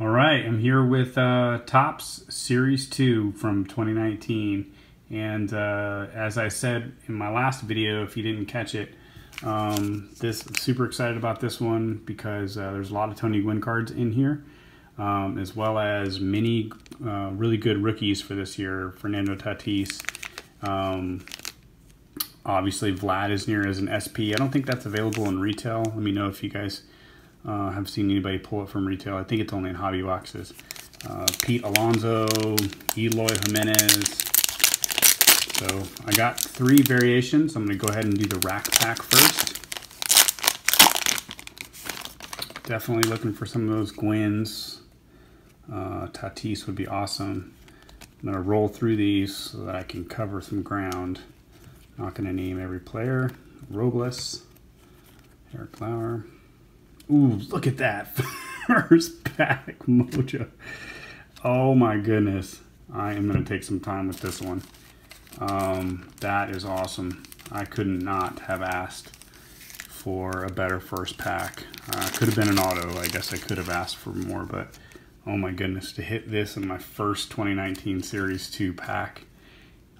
All right, I'm here with uh, Topps Series 2 from 2019. And uh, as I said in my last video, if you didn't catch it, um, this super excited about this one because uh, there's a lot of Tony Gwynn cards in here, um, as well as many uh, really good rookies for this year. Fernando Tatis, um, obviously Vlad is near as an SP. I don't think that's available in retail. Let me know if you guys uh, have seen anybody pull it from retail. I think it's only in hobby boxes. Uh, Pete Alonso, Eloy Jimenez. So I got three variations. I'm going to go ahead and do the rack pack first. Definitely looking for some of those Gwynns. Uh, Tatis would be awesome. I'm going to roll through these so that I can cover some ground. Not going to name every player. Robles, Eric Lauer, Ooh, look at that. First pack mojo. Oh my goodness. I am going to take some time with this one. Um, that is awesome. I could not have asked for a better first pack. Uh, could have been an auto. I guess I could have asked for more, but oh my goodness, to hit this in my first 2019 Series 2 pack.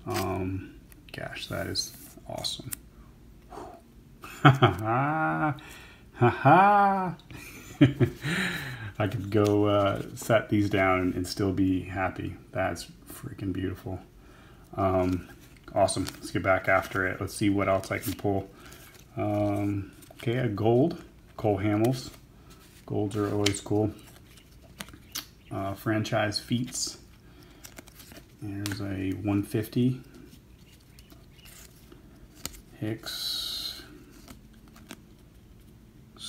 Um, gosh, that is awesome. ha! I could go uh, set these down and, and, still be happy. That's freaking beautiful. Um, awesome. Let's get back after it. Let's see what else I can pull. Um, okay, a gold. Cole Hamels. Golds are always cool. Uh, franchise feats. There's a 150. Hicks.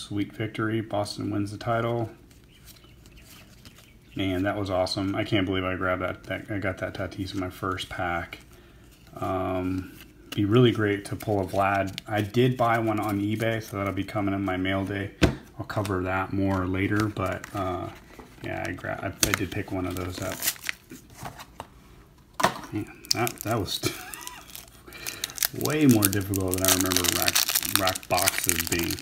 Sweet victory. Boston wins the title. And that was awesome. I can't believe I grabbed that. that I got that Tatis in my first pack. Um, be really great to pull a Vlad. I did buy one on eBay, so that'll be coming in my mail day. I'll cover that more later, but uh, yeah, I, gra I, I did pick one of those up. Man, that, that was way more difficult than I remember rack, rack boxes being.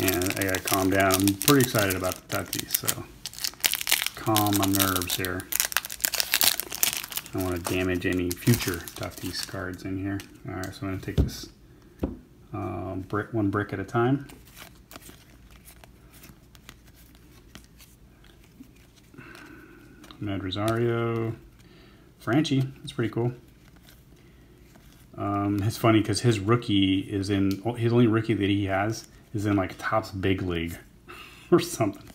And I gotta calm down. I'm pretty excited about the Tatis, so calm my nerves here. I don't want to damage any future Tatis cards in here. All right, so I'm gonna take this uh, brick, one brick at a time. Med Rosario, Franchi, that's pretty cool. Um, it's funny because his rookie is in his only rookie that he has is in like Topps Big League or something.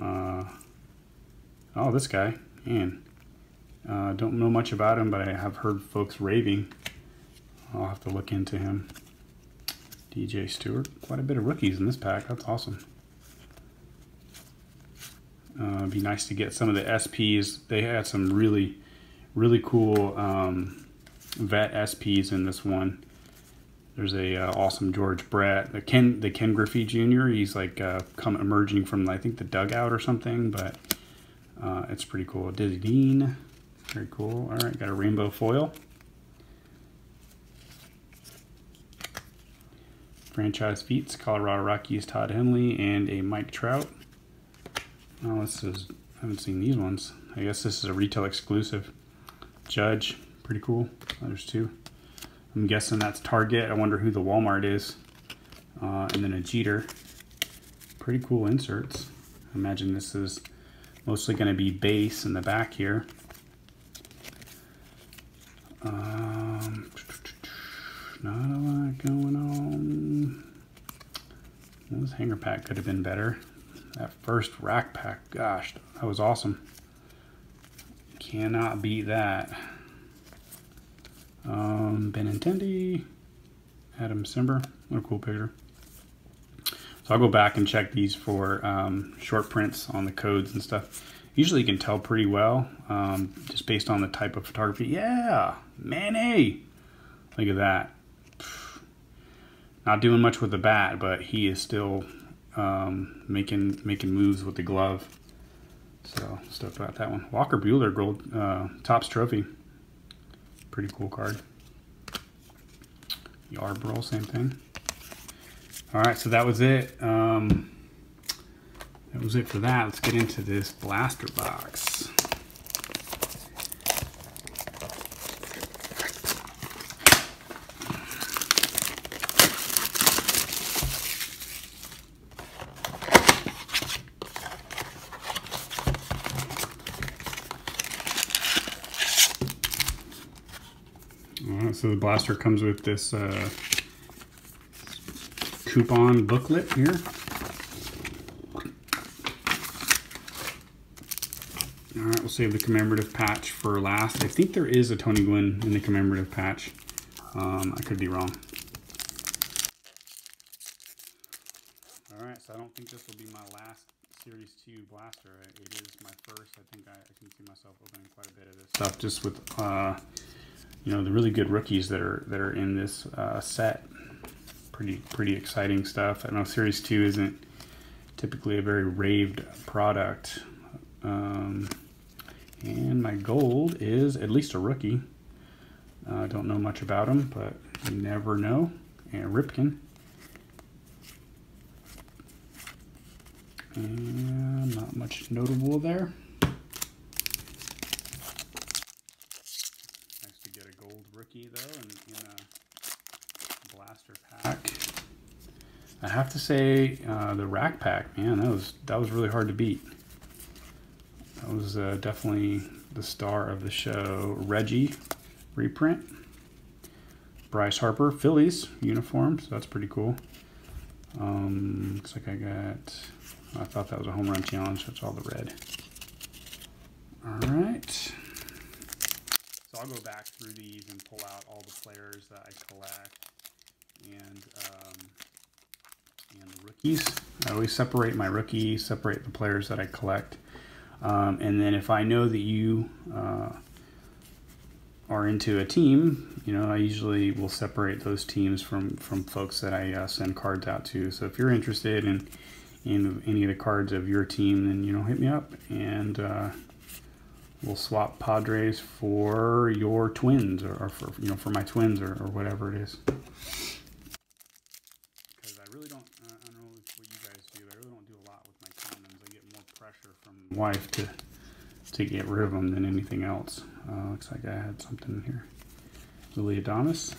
Uh, oh, this guy, man. Uh, don't know much about him, but I have heard folks raving. I'll have to look into him. DJ Stewart, quite a bit of rookies in this pack. That's awesome. Uh, be nice to get some of the SPs. They had some really, really cool um, vet SPs in this one. There's a uh, awesome George Brett, the Ken, the Ken Griffey Jr. He's like uh, come emerging from I think the dugout or something, but uh, it's pretty cool. Dizzy Dean, very cool. All right, got a rainbow foil. Franchise feats, Colorado Rockies, Todd Helton, and a Mike Trout. Oh, this is I haven't seen these ones. I guess this is a retail exclusive. Judge, pretty cool. There's two. I'm guessing that's Target. I wonder who the Walmart is. Uh, and then a Jeter. Pretty cool inserts. I imagine this is mostly going to be base in the back here. Um, not a lot going on. this hanger pack could have been better. That first rack pack, gosh, that was awesome. Cannot beat that. Um, Benintendi, Adam Cimber, what a cool picture. So I'll go back and check these for um, short prints on the codes and stuff. Usually you can tell pretty well, um, just based on the type of photography. Yeah, Manny! Look at that. Not doing much with the bat, but he is still um, making making moves with the glove. So stoked about that one. Walker Buehler Gold uh, Topps Trophy. Pretty cool card. Yarbrough, same thing. All right, so that was it. Um, that was it for that. Let's get into this blaster box. So the blaster comes with this uh, coupon booklet here. All right, we'll save the commemorative patch for last. I think there is a Tony Gwynn in the commemorative patch. Um, I could be wrong. All right, so I don't think this will be my last Series 2 blaster. It is my first. I think I, I can see myself opening quite a bit of this stuff just with uh, you know the really good rookies that are that are in this uh, set. Pretty pretty exciting stuff. I know Series Two isn't typically a very raved product. Um, and my gold is at least a rookie. I uh, don't know much about him, but you never know. And Ripken. And not much notable there. Rookie though in, in a blaster pack. I have to say uh, the rack pack, man, that was that was really hard to beat. That was uh, definitely the star of the show. Reggie reprint. Bryce Harper, Phillies uniform, so that's pretty cool. Um, looks like I got, I thought that was a home run challenge, that's all the red. All right. I'll go back through these and pull out all the players that I collect and um, and rookies. I always separate my rookies, separate the players that I collect. Um, and then if I know that you uh, are into a team, you know, I usually will separate those teams from, from folks that I uh, send cards out to. So if you're interested in, in any of the cards of your team, then, you know, hit me up and uh, we'll swap Padres for your twins or, or, for you know for my twins or, or whatever it is. Because I really don't, I don't know what you guys do. I really don't do a lot with my commons. I get more pressure from my wife to to get rid of them than anything else. Uh, looks like I had something here. Willy Adames,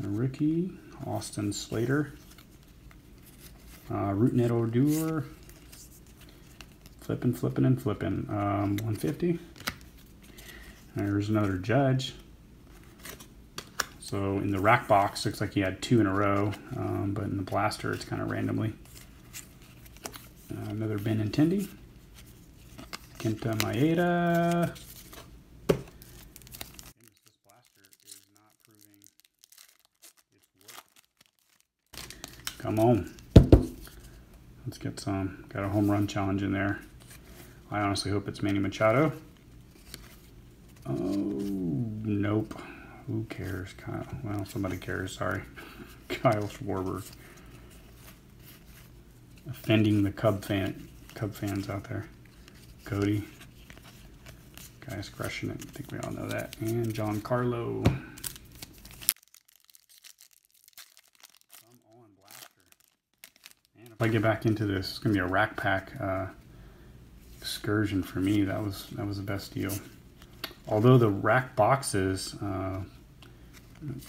Ricky, Austin Slater, uh, Rougned Odor, Flipping, flipping, and flipping. Um, 150. There's another judge. So in the rack box, looks like he had two in a row, um, but in the blaster, it's kind of randomly. Uh, another Benintendi. Kenta Maeda. Come on. Let's get some. Got a home run challenge in there. I honestly hope it's Manny Machado. Oh, nope. Who cares? Kyle. Well, somebody cares. Sorry. Kyle Schwarber. Offending the Cub fan, Cub fans out there. Cody. Guy's crushing it. I think we all know that. And Blaster. And if I get back into this, it's going to be a rack pack. Uh, excursion for me. That was that was the best deal. Although the rack boxes, uh,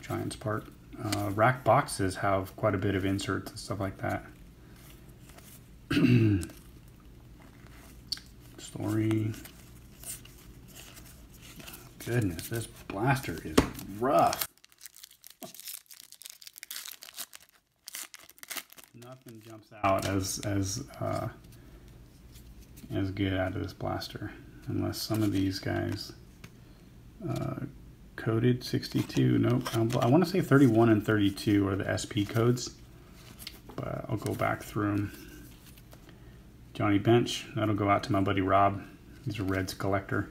Giants part, uh, rack boxes have quite a bit of inserts and stuff like that. Story. Goodness, this blaster is rough. Nothing jumps out as as uh, as good out of this blaster unless some of these guys uh, coded 62 nope. I want to say 31 and 32 are the SP codes but I'll go back through them Johnny Bench that'll go out to my buddy Rob. He's a Reds collector.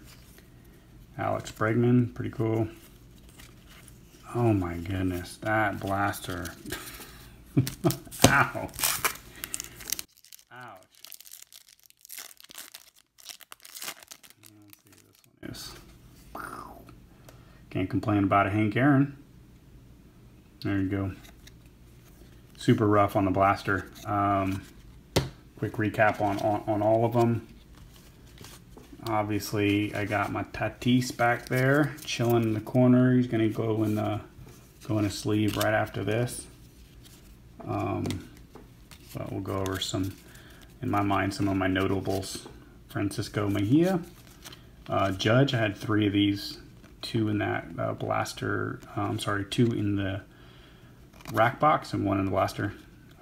Alex Bregman pretty cool. Oh my goodness that blaster. Ow Can't complain about a Hank Aaron. There you go. Super rough on the blaster. Um, quick recap on, on, on all of them. Obviously, I got my Tatis back there, chilling in the corner. He's gonna go in the go in a sleeve right after this. Um, but we'll go over some, in my mind, some of my notables. Francisco Mejia, uh, Judge. I had three of these, two in that uh, blaster. Um, sorry, two in the rack box and one in the blaster.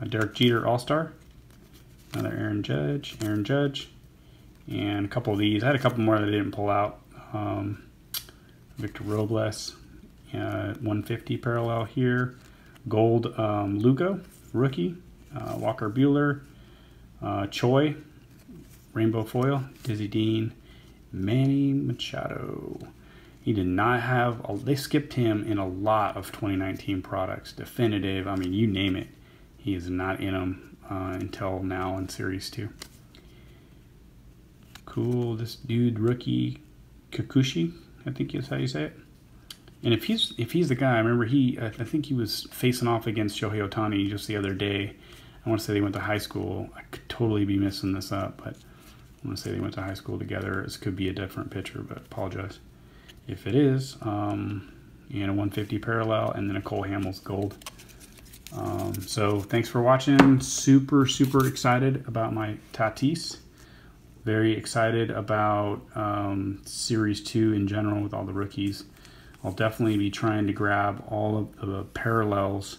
Uh, Derek Jeter All Star. Another Aaron Judge, Aaron Judge, and a couple of these. I had a couple more that I didn't pull out. Um, Victor Robles, uh, 150 parallel here. Gold um, Lugo, rookie. Uh, Walker Buehler, uh, Choi, Rainbow Foil, Dizzy Dean, Manny Machado. He did not have, they skipped him in a lot of 2019 products. Definitive, I mean, you name it. He is not in them uh, until now in Series 2. Cool, this dude, rookie Kikuchi, I think is how you say it. And if he's if he's the guy, I remember he I think he was facing off against Shohei Ohtani just the other day. I want to say they went to high school. I could totally be missing this up, but I want to say they went to high school together. This could be a different picture, but apologize if it is. Um, and a 150 parallel, and then a Cole Hamels gold. Um, so thanks for watching. Super super excited about my Tatis. Very excited about um, Series 2 in general with all the rookies. I'll definitely be trying to grab all of the parallels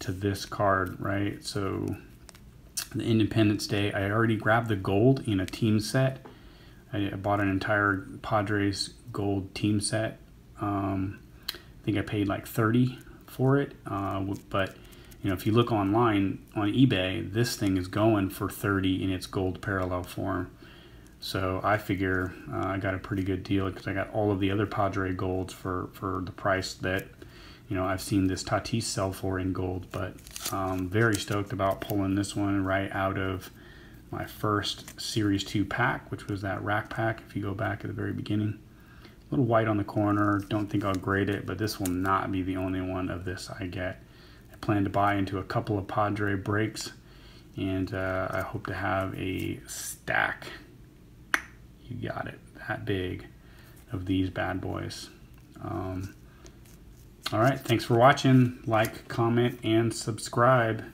to this card, right? So the Independence Day, I already grabbed the gold in a team set. I bought an entire Padres gold team set. Um, I think I paid like 30 for it. Uh, but you know, if you look online on eBay, this thing is going for 30 in its gold parallel form. So I figure uh, I got a pretty good deal because I got all of the other Padre golds for, for the price that, you know, I've seen this Tatis sell for in gold. But um, very stoked about pulling this one right out of my first Series 2 pack, which was that rack pack, if you go back at the very beginning. A little white on the corner, don't think I'll grade it, but this will not be the only one of this I get. I plan to buy into a couple of Padre breaks, and uh, I hope to have a stack you got it that big of these bad boys. Um, all right, thanks for watching. Like, comment, and subscribe.